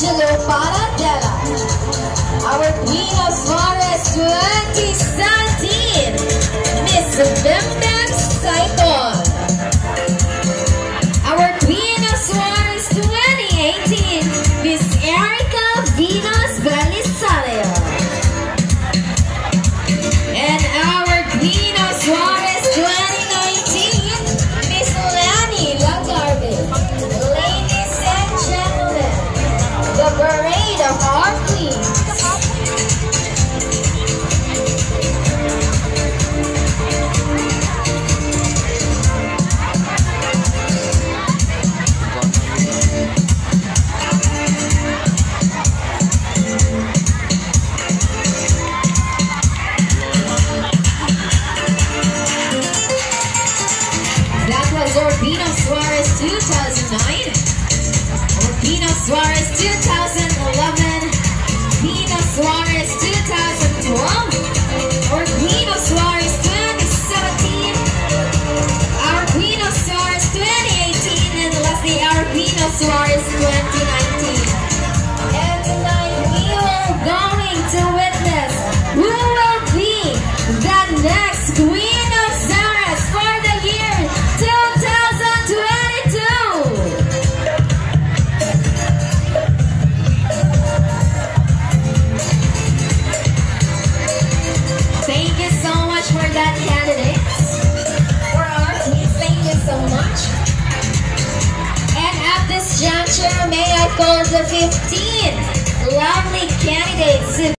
Angelo Paradela. Our Queen of 2009. Orbino Suarez 2011. Pino Suarez 2012. Orbino Suarez 2017. Our Suarez 2018. And lastly, our Suarez 2019. That, thank you so much. And at this juncture, may I call the 15 lovely candidates